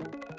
you